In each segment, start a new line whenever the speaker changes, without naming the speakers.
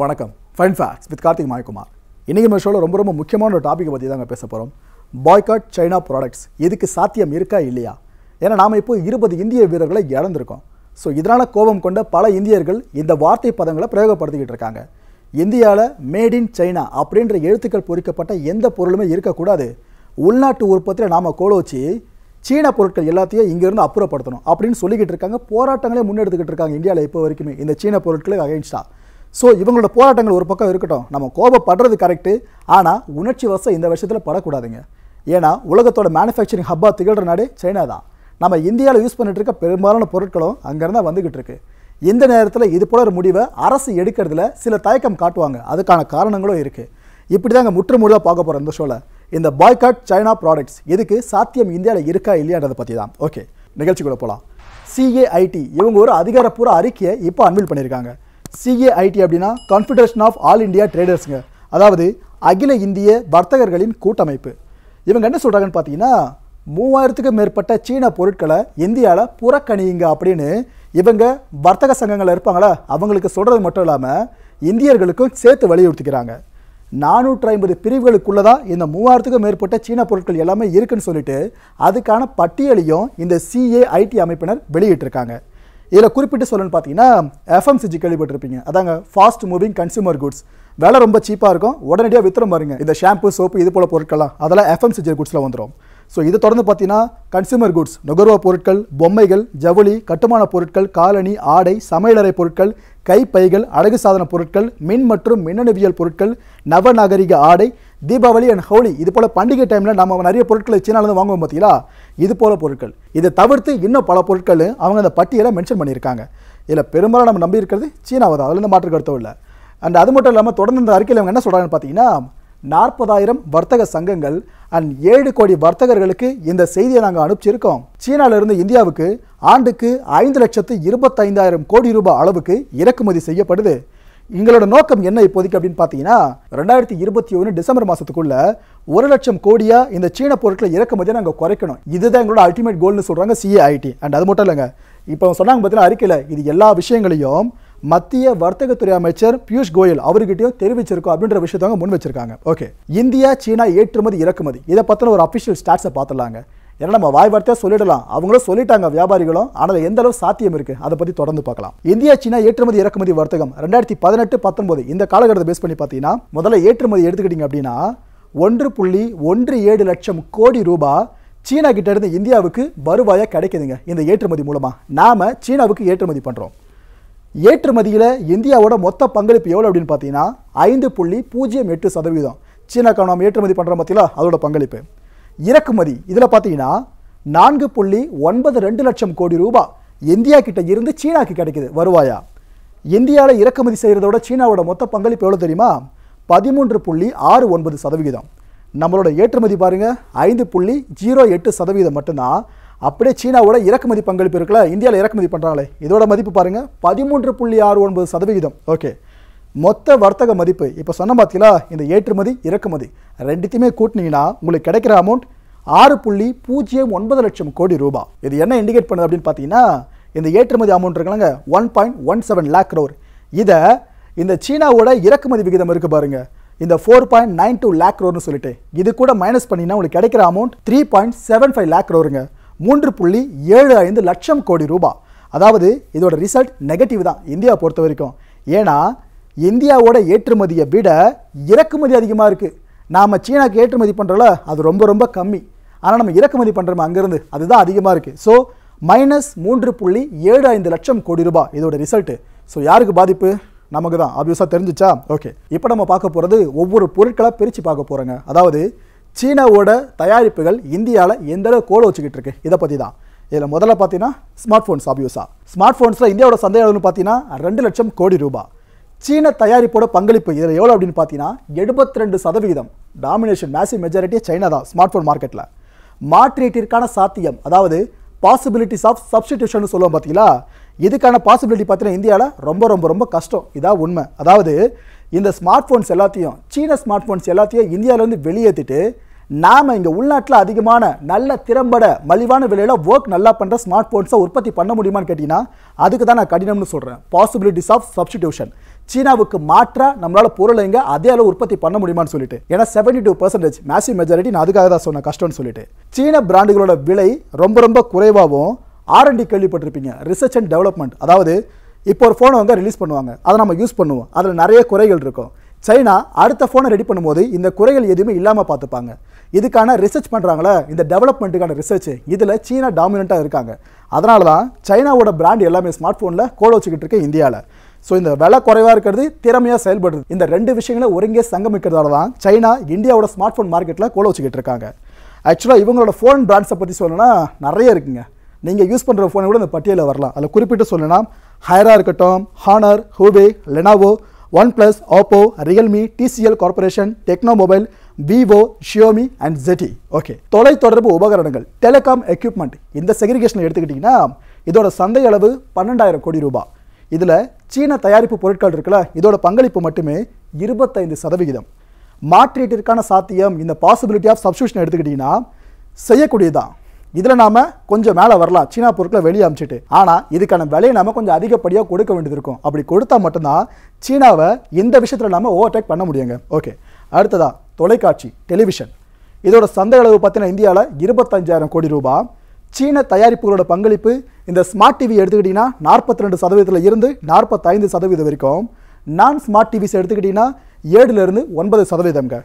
வணக்கம். Fine facts with Karthik Mayakumar. இன்றைக்கி நம்ம ஷோவில் ரொம்ப ரொம்ப முக்கியமான ஒரு டாப்பிக்கை பற்றி தாங்க பேச போகிறோம் பாய்காட் சைனா ப்ராடக்ட்ஸ் இதுக்கு சாத்தியம் இருக்கா இல்லையா? ஏன்னா நாம் இப்போ இருபது இந்திய வீரர்களை இழந்திருக்கோம். ஸோ இதனால் கோபம் கொண்ட பல இந்தியர்கள் இந்த வார்த்தை பதங்களை பிரயோகப்படுத்திக்கிட்டு இருக்காங்க. இந்தியாவில் மேட் இன் சைனா அப்படின்ற எழுத்துக்கள் பொறிக்கப்பட்ட எந்த பொருளுமே இருக்கக்கூடாது. உள்நாட்டு உற்பத்தியில் நாம் கோல வச்சு சீன பொருட்கள் எல்லாத்தையும் இங்கேருந்து அப்புறப்படுத்தணும் அப்படின்னு சொல்லிக்கிட்டு இருக்காங்க. போராட்டங்களே முன்னெடுத்துக்கிட்டு இருக்காங்க இந்தியாவில் இப்போ வரைக்குமே. இந்த சீன பொருட்களுக்கு அகைன்ஸ்டாக ஸோ இவங்களோட போராட்டங்கள் ஒரு பக்கம் இருக்கட்டும். நம்ம கோபப்படுறது கரெக்டு ஆனால் உணர்ச்சி வசம் இந்த விஷயத்தில் படக்கூடாதுங்க. ஏன்னா உலகத்தோட மேனுஃபேக்சரிங் ஹப்பாக திகழ்கிற நாடு சைனா தான். நம்ம இந்தியாவில் யூஸ் பண்ணிட்டு இருக்க பெரும்பாலான பொருட்களும் அங்கேருந்து தான் வந்துகிட்டு இருக்கு. இந்த நேரத்தில் இது போல ஒரு முடிவை அரசு எடுக்கிறதுல சில தயக்கம் காட்டுவாங்க. அதுக்கான காரணங்களும் இருக்குது இப்படி தாங்க முற்று பார்க்க போகிறோம் இந்த ஷோவில் இந்த பாய்காட் சைனா ப்ராடக்ட்ஸ் இதுக்கு சாத்தியம் இந்தியாவில் இருக்கா இல்லையான்றதை பற்றி தான். ஓகே நிகழ்ச்சிக்குள்ளே போகலாம் சிஏஐடி இவங்க ஒரு அதிகாரப்பூர்வ அறிக்கையை இப்போ அன்வில் பண்ணியிருக்காங்க. சிஏஐடி அப்படின்னா கான்ஃபெடரேஷன் ஆஃப் ஆல் இந்தியா ட்ரேடர்ஸுங்க அதாவது அகில இந்திய வர்த்தகர்களின் கூட்டமைப்பு. இவங்க என்ன சொல்கிறாங்கன்னு பார்த்தீங்கன்னா மூவாயிரத்துக்கும் மேற்பட்ட சீன பொருட்களை இந்தியாவில் புறக்கணியுங்க அப்படின்னு இவங்க வர்த்தக சங்கங்கள் இருப்பாங்களா அவங்களுக்கு சொல்கிறது மட்டும் இல்லாமல் இந்தியர்களுக்கும் சேர்த்து வலியுறுத்திக்கிறாங்க. நானூற்றி ஐம்பது பிரிவுகளுக்குள்ளே தான் இந்த மூவாயிரத்துக்கும் மேற்பட்ட சீன பொருட்கள் எல்லாமே இருக்குன்னு சொல்லிட்டு அதுக்கான பட்டியலையும் இந்த சிஏஐடி அமைப்பினர் வெளியிட்டிருக்காங்க. இதில் குறிப்பிட்டு சொல்லணும்னு பார்த்தீங்கன்னா எஃப்எம்சிஜி கேள்விப்பட்டிருப்பீங்க. அதாங்க ஃபாஸ்ட் மூவிங் கன்சூமர் குட்ஸ் விலை ரொம்ப சீப்பாக இருக்கும். உடனடியாக வித்துற பாருங்க. இந்த ஷாம்பு சோப்பு இது போல் பொருட்கள்லாம். அதெல்லாம் எஃப்எம்சிஜி குட்ஸில் வந்துடும் ஸோ இது தொடர்ந்து பார்த்தீங்கன்னா கன்சூமர் குட்ஸ் நுகர்வோர் பொருட்கள் பொம்மைகள் ஜவுளி கட்டுமான பொருட்கள் காலணி ஆடை சமையலறை பொருட்கள் கைப்பைகள் அழகு சாதன பொருட்கள் மின் மற்றும் மின்னணுவியல் பொருட்கள் நவநாகரிக ஆடை தீபாவளி அண்ட் ஹோலி இது போல் பண்டிகை டைமில் நம்ம நிறைய பொருட்களை சீனாலேருந்து வாங்குவோம் பார்த்தீங்களா இது போல பொருட்கள். இதை தவிர்த்து இன்னும் பல பொருட்கள் அவங்க அந்த பட்டியலை மென்ஷன் பண்ணியிருக்காங்க. இதில் பெரும்பாலும் நம்ம நம்பி இருக்கிறது சீனாவை தான். அதுலேருந்து மாற்று கருத்தும் இல்லை. அண்ட் அது மட்டும் இல்லாமல் தொடர்ந்து இந்த அறிக்கையில் அவங்க என்ன சொல்கிறாங்கன்னு பார்த்தீங்கன்னா நாற்பதாயிரம் வர்த்தக சங்கங்கள் அண்ட் ஏழு கோடி வர்த்தகர்களுக்கு இந்த செய்தியை நாங்கள் அனுப்பிச்சிருக்கோம். சீனாவிலிருந்து இந்தியாவுக்கு ஆண்டுக்கு ஐந்து லட்சத்து இருபத்தைந்தாயிரம் கோடி ரூபாய் அளவுக்கு இறக்குமதி செய்யப்படுது. எங்களோட நோக்கம் என்ன இப்போதைக்கு அப்படின்னு பார்த்தீங்கன்னா ரெண்டாயிரத்தி இருபத்தி ஒன்று டிசம்பர் மாதத்துக்குள்ள ஒரு லட்சம் கோடியா இந்த சீன பொருட்களை இறக்குமதியை நாங்கள் குறைக்கணும். இதுதான் எங்களோட அல்டிமேட் கோல்னு சொல்கிறாங்க சிஏஐடி அண்ட் அது மட்டும் இல்லைங்க. இப்போ சொன்னாங்க பார்த்தீங்கன்னா அறிக்கையில் இது எல்லா விஷயங்களையும் மத்திய வர்த்தகத்துறை அமைச்சர் பியூஷ் கோயல் அவர்கிட்டயும் தெரிவிச்சிருக்கோம் அப்படின்ற விஷயத்தவங்க முன் வச்சிருக்காங்க. ஓகே இந்தியா சீனா ஏற்றுமதி இறக்குமதி. இதை பற்றின ஒரு அஃபிஷியல் ஸ்டாட்ஸை பார்த்துலாங்க ஏன்னா நம்ம வாய் வார்த்தையாக சொல்லிடலாம். அவங்களும் சொல்லிட்டாங்க வியாபாரிகளும். ஆனால் எந்த அளவு சாத்தியம் இருக்குது அதை பற்றி தொடர்ந்து பார்க்கலாம். இந்தியா சீனா ஏற்றுமதி இறக்குமதி வர்த்தகம் ரெண்டாயிரத்தி பதினெட்டு பத்தொன்பது. இந்த காலகட்டத்தை பேஸ் பண்ணி பார்த்தீங்கன்னா முதல்ல ஏற்றுமதி எடுத்துக்கிட்டீங்க அப்படின்னா ஒன்று புள்ளி ஒன்று ஏழு லட்சம் கோடி ரூபாய் சீனா கிட்ட இருந்து இந்தியாவுக்கு வருவாயாக கிடைக்குதுங்க இந்த ஏற்றுமதி மூலமாக நாம் சீனாவுக்கு ஏற்றுமதி பண்ணுறோம் ஏற்றுமதியில் இந்தியாவோட மொத்த பங்களிப்பு எவ்வளோ அப்படின்னு பார்த்தீங்கன்னா ஐந்து புள்ளி பூஜ்ஜியம் எட்டு சதவீதம். சீனாக்கு நாம் ஏற்றுமதி பண்ணுறோம் பார்த்தீங்களா அதோட பங்களிப்பு. இறக்குமதி. இதில் பார்த்தீங்கன்னா நான்கு புள்ளி ஒன்பது ரெண்டு லட்சம் கோடி ரூபாய் இந்தியா கிட்ட இருந்து சீனாக்கு கிடைக்குது. வருவாயா? இந்தியாவில் இறக்குமதி செய்கிறதோட சீனாவோட மொத்த பங்களிப்பு எவ்வளோ தெரியுமா? பதிமூன்று புள்ளி ஆறு ஒன்பது சதவிகிதம். நம்மளோட ஏற்றுமதி பாருங்கள் ஐந்து புள்ளி ஜீரோ எட்டு சதவீதம் மட்டும்தான். அப்படியே சீனாவோட இறக்குமதி பங்களிப்பு இருக்குல்ல இந்தியாவில் இறக்குமதி பண்ணுறாங்களே இதோட மதிப்பு பாருங்கள் பதிமூன்று புள்ளி ஆறு ஒன்பது சதவிகிதம். ஓகே. மொத்த வர்த்தக மதிப்பு இப்போ சொன்ன பார்த்தீங்களா இந்த ஏற்றுமதி இறக்குமதி ரெண்டுத்தையுமே கூட்டினீங்கன்னா உங்களுக்கு கிடைக்கிற அமௌண்ட் ஆறு புள்ளி பூஜ்ஜியம் ஒன்பது லட்சம் கோடி ரூபாய் இது என்ன இண்டிகேட் பண்ணுது அப்படின்னு பார்த்தீங்கன்னா இந்த ஏற்றுமதி அமௌண்ட் இருக்குல்லங்க one point one seven lakh crore இதை இந்த சீனாவோட இறக்குமதி விகிதம் இருக்கு பாருங்க இந்த four point nine two lakh க்ரோர்னு சொல்லிட்டு இது கூட மைனஸ் பண்ணினா உங்களுக்கு கிடைக்கிற amount three point seven five lakh க்ரோருங்க மூன்று புள்ளி ஏழு ஐந்து லட்சம் கோடி ரூபாய் அதாவது இதோட ரிசல்ட் நெகட்டிவ் தான் இந்தியா பொறுத்த வரைக்கும். ஏன்னா இந்தியாவோட ஏற்றுமதியை விட இறக்குமதி அதிகமாக இருக்குது நாம் சீனாக்கு ஏற்றுமதி பண்ணுறோம்ல அது ரொம்ப ரொம்ப கம்மி. ஆனால் நம்ம இறக்குமதி பண்ணுறோம் அங்கேருந்து. அதுதான் அதிகமாக இருக்குது ஸோ மைனஸ் மூன்று புள்ளி ஏழு ஐந்து லட்சம் கோடி ரூபாய் இதோட ரிசல்ட்டு ஸோ யாருக்கு பாதிப்பு? நமக்கு தான் ஆப்வியஸாக தெரிஞ்சிச்சா? ஓகே இப்போ நம்ம பார்க்க போகிறது ஒவ்வொரு பொருட்களாக பிரித்து பார்க்க போகிறோங்க அதாவது சீனாவோட தயாரிப்புகள் இந்தியாவில் எந்த அளவு கோல வச்சுக்கிட்டு இருக்கு? இதை பற்றி தான் இதில் முதல்ல பார்த்தீங்கன்னா ஸ்மார்ட் ஃபோன்ஸ் ஆப்வியஸாக ஸ்மார்ட் ஃபோன்ஸில் இந்தியாவோட சந்தை அளவுன்னு பார்த்தீங்கன்னா ரெண்டு லட்சம் கோடி ரூபாய். சீன தயாரிப்போட பங்களிப்பு இதில் எவ்வளோ அப்படின்னு பார்த்தீங்கன்னா எழுபத்தி ரெண்டு சதவிகிதம். டாமினேஷன் மேசிவ் மெஜாரிட்டியே சைனா தான் ஸ்மார்ட் ஃபோன் மார்க்கெட்டில் மாற்றீட்டிற்கான சாத்தியம் அதாவது பாசிபிலிட்டிஸ் ஆஃப் சப்ஸ்டிடியூஷன் சொல்லுவோம் பார்த்தீங்களா? இதுக்கான பாசிபிலிட்டி பார்த்தீங்கன்னா இந்தியாவில் ரொம்ப ரொம்ப ரொம்ப கஷ்டம். இதான் உண்மை. அதாவது இந்த ஸ்மார்ட் ஃபோன்ஸ் எல்லாத்தையும் சீன ஸ்மார்ட் ஃபோன்ஸ் எல்லாத்தையும் இந்தியாவிலேருந்து வெளியேற்றிட்டு நாம் இங்கே உள்நாட்டில் அதிகமான நல்ல திறம்பட மலிவான விலையில் ஒர்க் நல்லா பண்ணுற ஸ்மார்ட் ஃபோன்ஸை உற்பத்தி பண்ண முடியுமான்னு கேட்டிங்கன்னா அதுக்கு தான் நான் கடினம்னு சொல்கிறேன் பாசிபிலிட்டிஸ் ஆஃப் சப்ஸ்டிடியூஷன் சீனாவுக்கு மாற்றா நம்மளால பொருளை இங்க அதே அளவு உற்பத்தி பண்ண முடியுமான்னு சொல்லிட்டு. ஏன்னா seventy two percentage massive majority நான் அதுக்காக தான் சொன்னேன் கஷ்டம்னு சொல்லிட்டு. சீன பிராண்டுகளோட விலை ரொம்ப ரொம்ப குறைவாகவும் ஆர்என்டி கேள்விப்பட்டிருப்பீங்க. ரிசர்ச் அண்ட் டெவலப்மெண்ட் அதாவது இப்போ ஒரு ஃபோனை வந்து ரிலீஸ் பண்ணுவாங்க. அதை நம்ம யூஸ் பண்ணுவோம். அதில் நிறைய குறைகள் இருக்கும். சைனா அடுத்த ஃபோனை ரெடி பண்ணும்போது இந்த குறைகள் எதுவுமே இல்லாமல் பார்த்துப்பாங்க. இதுக்கான ரிசர்ச் பண்ணுறாங்களே இந்த டெவலப்மெண்ட்டுக்கான ரிசர்ச் இதில் சீனா டாமினண்ட்டாக இருக்காங்க. அதனால தான் சைனாவோட பிராண்ட் எல்லாமே ஸ்மார்ட் ஃபோனில் கோல வச்சுக்கிட்டு இருக்கு இந்தியாவில் ஸோ இந்த விலை குறைவாக இருக்கிறது திறமையாக செயல்படுறது இந்த ரெண்டு விஷயங்களும் ஒருங்கே சங்கமிக்கிறதால தான் சைனா இந்தியாவோட ஸ்மார்ட் ஃபோன் மார்க்கெட்டில் கோல வச்சுக்கிட்டு இருக்காங்க. ஆக்சுவலாக இவங்களோட ஃபோன் பிராண்ட்ஸை பற்றி சொல்லணும்னா நிறைய இருக்குங்க. நீங்கள் யூஸ் பண்ணுற ஃபோனை கூட இந்த பட்டியலில் வரலாம். அதில் குறிப்பிட்டு சொல்லணும்னா ஹயராக இருக்கட்டும் Honor Huawei Lenovo one plus Oppo Realme TCL corporation Tecno mobile Vivo Xiaomi and ZTE okay தொலைத்தொடர்பு உபகரணங்கள் டெலிகாம் எக்யூப்மெண்ட் இந்த செக்ரிகேஷனை எடுத்துக்கிட்டிங்கன்னா இதோட சந்தை அளவு பன்னெண்டாயிரம் கோடி ரூபாய். இதில் சீன தயாரிப்பு பொருட்கள் இருக்குல்ல இதோட பங்களிப்பு மட்டுமே இருபத்தைந்து சதவிகிதம். மாற்றீட்டிற்கான சாத்தியம் இந்த பாசிபிலிட்டி ஆஃப் சப்ஸ்டியூஷன் எடுத்துக்கிட்டிங்கன்னா செய்யக்கூடியதான் இதில் நாம் கொஞ்சம் மேலே வரலாம் சீனா பொருட்களை வெளியே அமிச்சிட்டு. ஆனால் இதுக்கான விலையை நாம் கொஞ்சம் அதிகப்படியாக கொடுக்க வேண்டியது இருக்கும். அப்படி கொடுத்தா மட்டும்தான் சீனாவை இந்த விஷயத்தில் நாம் ஓவர்டேக் பண்ண முடியுங்க. ஓகே அடுத்ததாக தொலைக்காட்சி டெலிவிஷன் இதோட சந்தை அளவு பார்த்தீங்கன்னா இந்தியாவில் இருபத்தஞ்சாயிரம் கோடி ரூபாய். சீன தயாரிப்புகளோட பங்களிப்பு இந்த ஸ்மார்ட் டிவி எடுத்துக்கிட்டிங்கன்னா நாற்பத்தி ரெண்டு சதவீதத்தில் இருந்து நாற்பத்தைந்து சதவீதம் வரைக்கும். நான் ஸ்மார்ட் டிவிஸ் எடுத்துக்கிட்டிங்கன்னா ஏழுலேருந்து ஒன்பது சதவீதம்ங்க.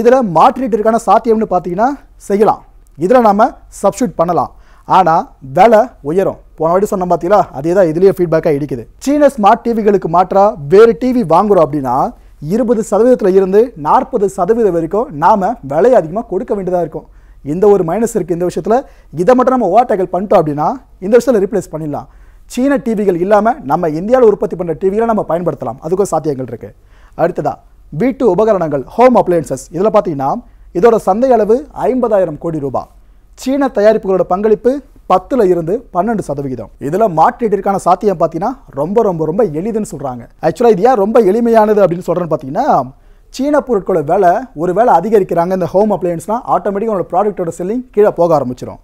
இதில் மாற்றீட்டிற்கான சாத்தியம்னு பார்த்தீங்கன்னா செய்யலாம். இதில் நாம் சப்ஸ்டியூட் பண்ணலாம். ஆனால் விலை உயரும். போன வாட்டி சொன்ன பார்த்தீங்களா அதே தான் இதுலேயே ஃபீட்பேக்காக இடிக்குது. சீன ஸ்மார்ட் டிவிகளுக்கு மாற்றா வேறு டிவி வாங்குறோம் அப்படின்னா இருபது சதவீதத்தில் இருந்து நாற்பது சதவீதம் வரைக்கும் நாம் விலை அதிகமாக கொடுக்க வேண்டியதாக இருக்கும். இந்த ஒரு மைனஸ் இருக்குது இந்த விஷயத்தில். இதை மட்டும் நம்ம ஓவர் டேக்கல் பண்ணிட்டோம் அப்படின்னா இந்த விஷயத்தில் ரீப்ளேஸ் பண்ணிடலாம். சீன டிவிகள் இல்லாமல் நம்ம இந்தியாவில் உற்பத்தி பண்ணுற டிவிகளை நம்ம பயன்படுத்தலாம். அதுக்கும் சாத்தியங்கள் இருக்குது அடுத்ததா வீட்டு உபகரணங்கள் ஹோம் அப்ளையன்சஸ் இதில் பார்த்தீங்கன்னா இதோட சந்தை அளவு ஐம்பதாயிரம் கோடி ரூபாய். சீன தயாரிப்புகளோட பங்களிப்பு பத்தில் இருந்து பன்னெண்டு சதவிகிதம். இதில் மாற்றீட்டிற்கான சாத்தியம் பார்த்தீங்கன்னா ரொம்ப ரொம்ப ரொம்ப எளிதுன்னு சொல்கிறாங்க ஆக்சுவலாக இது ஏன் ரொம்ப எளிமையானது அப்படின்னு சொல்கிறேன்னு பார்த்தீங்கன்னா சீன பொருட்களோட விலை ஒரு வேலை அதிகரிக்கிறாங்க இந்த ஹோம் அப்ளையன்ஸ்னால் ஆட்டோமேட்டிக்காக உங்களோட ப்ராடக்ட்டோட செல்லிங் கீழே போக ஆரம்பிச்சிடும்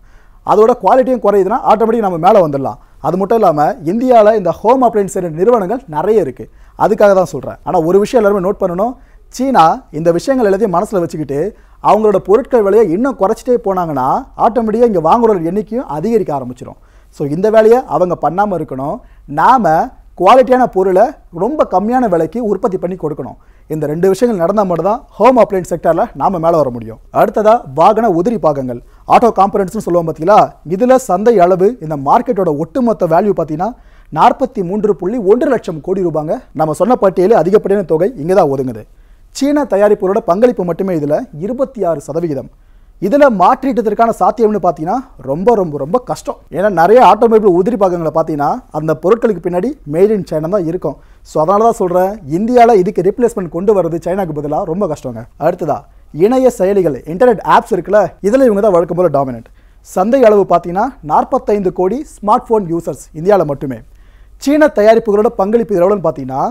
அதோட குவாலிட்டியும் குறையுதுன்னா ஆட்டோமேட்டிக் நம்ம மேலே வந்துடலாம். அது மட்டும் இல்லாமல் இந்தியாவில் இந்த ஹோம் அப்ளையன்ஸ் நிறுவனங்கள் நிறைய இருக்குது அதுக்காக தான் சொல்கிறேன் ஆனால் ஒரு விஷயம் எல்லாருமே நோட் பண்ணணும். சீனா இந்த விஷயங்கள் எல்லாத்தையும் மனசில் வச்சுக்கிட்டு அவங்களோட பொருட்கள் விலையை இன்னும் குறைச்சிட்டே போனாங்கன்னா ஆட்டோமேட்டிக்காக இங்கே வாங்குறோட எண்ணிக்கையும் அதிகரிக்க ஆரம்பிச்சிடும் ஸோ இந்த வேலையை அவங்க பண்ணாமல் இருக்கணும். நாம் குவாலிட்டியான பொருளை ரொம்ப கம்மியான விலைக்கு உற்பத்தி பண்ணி கொடுக்கணும். இந்த ரெண்டு விஷயங்கள் நடந்தால் மட்டும்தான் ஹோம் அப்ளைன்ஸ் செக்டரில் நாம் மேலே வர முடியும். அடுத்ததாக வாகன உதிரி பாகங்கள். ஆட்டோ காம்பனன்ட்ஸ்னு சொல்லுவோம் பார்த்தீங்களா இதில் சந்தை அளவு இந்த மார்க்கெட்டோட ஒட்டுமொத்த வேல்யூ பார்த்தீங்கன்னா நாற்பத்தி மூன்று புள்ளி ஒன்று லட்சம் கோடி ரூபாங்க. நம்ம சொன்ன பட்டியலில் அதிகப்படியான தொகை இங்கே தான் ஒதுங்குது. சீன தயாரிப்புகளோட பங்களிப்பு மட்டுமே இதில் இருபத்தி ஆறு சதவிகிதம். இதில் மாற்றிட்டதற்கான சாத்தியம்னு பார்த்தீங்கன்னா ரொம்ப ரொம்ப ரொம்ப கஷ்டம். ஏன்னா நிறைய ஆட்டோமொபைல் உதிரி பாகங்களை பார்த்தீங்கன்னா அந்த பொருட்களுக்கு பின்னாடி மேட் இன் சைனா தான் இருக்கும். ஸோ அதனால தான் சொல்கிறேன் இந்தியாவில் இதுக்கு ரிப்ளேஸ்மெண்ட் கொண்டு வர்றது சைனாக்கு பதிலாக ரொம்ப கஷ்டங்க. அடுத்ததா இணைய செயலிகள் இன்டர்நெட் ஆப்ஸ் இருக்குல்ல இதில் இவங்க தான் வழக்கம் போல் டாமினன்ட் சந்தை அளவு பார்த்தீங்கன்னா நாற்பத்தைந்து கோடி ஸ்மார்ட் ஃபோன் யூசர்ஸ் இந்தியாவில் மட்டுமே. சீன தயாரிப்புகளோட பங்களிப்பு எவ்வளோன்னு பார்த்தீங்கன்னா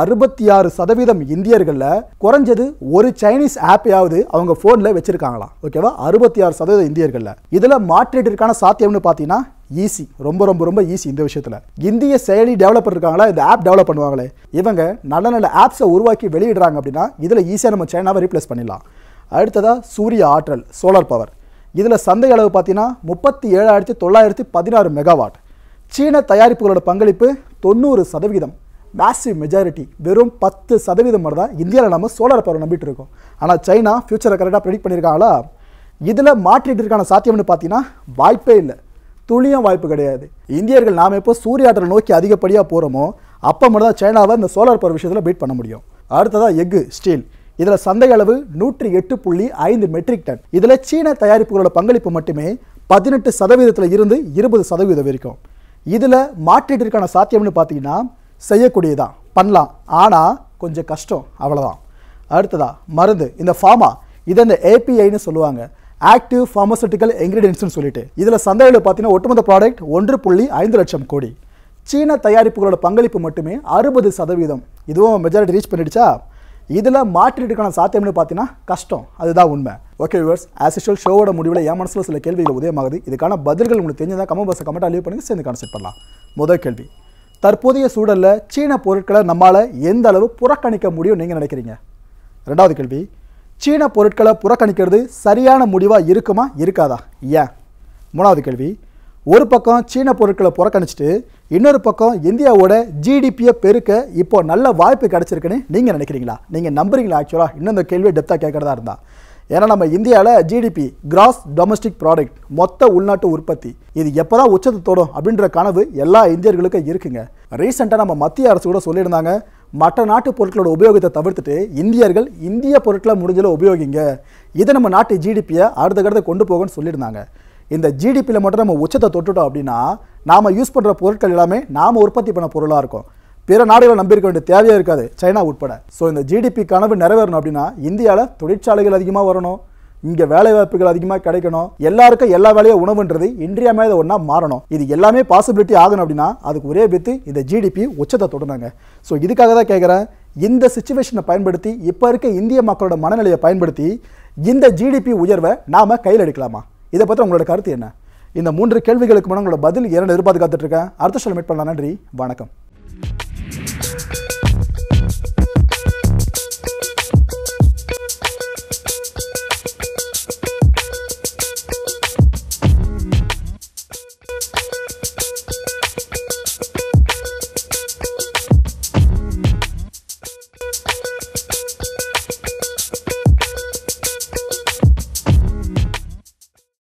அறுபத்தி ஆறு சதவீதம் இந்தியர்களில் குறைஞ்சது ஒரு சைனீஸ் ஆப்பையாவது அவங்க ஃபோனில் வச்சிருக்காங்களாம். ஓகேவா அறுபத்தி ஆறு சதவீதம் இந்தியர்களில். இதில் மாற்றீட்டிற்கான சாத்தியம்னு பார்த்தீங்கன்னா ஈஸி ரொம்ப ரொம்ப ரொம்ப ஈஸி இந்த விஷயத்தில். இந்திய செயலி டெவலப்பர் இருக்காங்களா? இந்த ஆப் டெவலப் பண்ணுவாங்களே. இவங்க நல்ல நல்ல ஆப்ஸை உருவாக்கி வெளியிடுறாங்க அப்படின்னா இதில் ஈஸியாக நம்ம சைனாவை ரீப்ளேஸ் பண்ணிடலாம். அடுத்ததாக சூரிய ஆற்றல் சோலார் பவர் இதில் சந்தை அளவு பார்த்தீங்கன்னா முப்பத்தி ஏழாயிரத்தி தொள்ளாயிரத்தி பதினாறு மெகாவாட் சீன தயாரிப்புகளோட பங்களிப்பு தொண்ணூறு சதவீதம். மேசிவ் மெஜாரிட்டி வெறும் பத்து சதவீதம் மட்டும் தான் இந்தியாவில் நம்ம சோலார் பவர் நம்பிட்டு இருக்கோம். ஆனால் சைனா ஃபியூச்சரை கரெக்டாக ப்ரெடிக்ட் பண்ணியிருக்காங்களா? இதில் மாற்றீட்டிற்கான சாத்தியம்னு பார்த்தீங்கன்னா வாய்ப்பே இல்லை. துளியும் வாய்ப்பு கிடையாது. இந்தியர்கள் நாம் எப்போ சூரிய நோக்கி அதிகப்படியாக போகிறோமோ அப்போ மட்டும் தான் சைனாவை இந்த சோலார் பவர் விஷயத்தில் பீட் பண்ண முடியும். அடுத்ததாக எஃகு ஸ்டீல் இதில் சந்தை அளவு நூற்றி எட்டு புள்ளி ஐந்து மெட்ரிக் டன் இதில் சீன தயாரிப்புகளோட பங்களிப்பு மட்டுமே பதினெட்டு சதவீதத்தில் இருந்து இருபது சதவீதம் வரைக்கும். இதில் மாற்றீட்டிற்கான சாத்தியம்னு பார்த்தீங்கன்னா செய்யக்கூடியதான் பண்ணலாம். ஆனால் கொஞ்சம் கஷ்டம். அவ்வளோதான் அடுத்ததா மருந்து. இந்த ஃபார்மா இதை இந்த ஏபிஐன்னு சொல்லுவாங்க. ஆக்டிவ் ஃபார்மசூட்டிக்கல் இன்கிரீடியன்ஸ்னு சொல்லிட்டு. இதில் சந்தையில் பார்த்தீங்கன்னா ஒட்டுமொத்த ப்ராடக்ட் ஒன்று புள்ளி ஐந்து லட்சம் கோடி. சீன தயாரிப்புகளோட பங்களிப்பு மட்டுமே அறுபது சதவீதம். இதுவும் மெஜாரிட்டி ரீச் பண்ணிடுச்சா? இதில் மாற்றிட்டுக்கான சாத்தியம்னு பார்த்தீங்கன்னா கஷ்டம். அதுதான் உண்மை. ஓகே விவர்ஸ் ஆஸ் யூஷுவல் ஷோவோட முடிவில் என் மனசில் சில கேள்விகள் உதயமாகுது. இதுக்கான பதில்கள் உங்களுக்கு தெரிஞ்சதா கமெண்ட் பாக்ஸை கமெண்ட்டாக லீவ் பண்ணி சேர்ந்து கான்செப்ட் பண்ணலாம் முதல் கேள்வி. தற்போதைய சூழலில் சீன பொருட்களை நம்மால் எந்த அளவு புறக்கணிக்க முடியும் நீங்கள் நினைக்கிறீங்க? ரெண்டாவது கேள்வி சீன பொருட்களை புறக்கணிக்கிறது சரியான முடிவாக இருக்குமா இருக்காதா? ஏன்? மூணாவது கேள்வி ஒரு பக்கம் சீன பொருட்களை புறக்கணிச்சிட்டு இன்னொரு பக்கம் இந்தியாவோட ஜிடிபியை பெருக்க இப்போ நல்ல வாய்ப்பு கிடச்சிருக்குன்னு நீங்கள் நினைக்கிறீங்களா? நீங்கள் நம்புறீங்களா ஆக்சுவலாக இன்னும் இந்த கேள்வியை டெப்த்தாக கேட்குறதா இருந்தால் ஏன்னா நம்ம இந்தியாவில் ஜிடிபி கிராஸ் டொமஸ்டிக் ப்ராடக்ட் மொத்த உள்நாட்டு உற்பத்தி இது எப்போ தான் உச்சத்தை தொடும் அப்படின்ற கனவு எல்லா இந்தியர்களுக்கும் இருக்குங்க. ரீசெண்டாக நம்ம மத்திய அரசு கூட சொல்லியிருந்தாங்க மற்ற நாட்டு பொருட்களோட உபயோகத்தை தவிர்த்துட்டு இந்தியர்கள் இந்திய பொருட்களை முடிஞ்சளவு உபயோகிங்க. இதை நம்ம நாட்டு ஜிடிபியை அடுத்த கடத்தை கொண்டு போகணும்னு சொல்லியிருந்தாங்க. இந்த ஜிடிபியில் மட்டும் நம்ம உச்சத்தை தொட்டுட்டோம் அப்படின்னா நாம் யூஸ் பண்ணுற பொருட்கள் எல்லாமே நாம் உற்பத்தி பண்ண பொருளாக இருக்கும். பிற நாடுகளை நம்பியிருக்க வேண்டிய தேவையாக இருக்காது. சைனா உட்பட. ஸோ இந்த ஜிடிபி கனவு நிறைவேறணும் அப்படின்னா இந்தியாவில் தொழிற்சாலைகள் அதிகமாக வரணும். இங்கே வேலை வாய்ப்புகள் அதிகமாக கிடைக்கணும். எல்லாருக்கும் எல்லா வேலையும் உணவுன்றது இன்றியமையாத ஒன்றா மாறணும். இது எல்லாமே பாசிபிலிட்டி ஆகணும் அப்படின்னா அதுக்கு ஒரே பேத்து இந்த ஜிடிபி உச்சத்தை தொடனாங்க ஸோ இதுக்காக தான் கேட்குறேன் இந்த சுச்சுவேஷனை பயன்படுத்தி இப்போ இருக்க இந்திய மக்களோட மனநிலையை பயன்படுத்தி இந்த ஜிடிபி உயர்வை நாம் கையில் எடுக்கலாமா? இதை பற்றி உங்களோட கருத்து என்ன? இந்த மூன்று கேள்விகளுக்கு முன்னாடி உங்களோட பதில் இரண்டு எதிர்பார்த்து காத்துட்ருக்கேன் அடுத்த சொல்ல மீட் பண்ணலாம். நன்றி. வணக்கம்.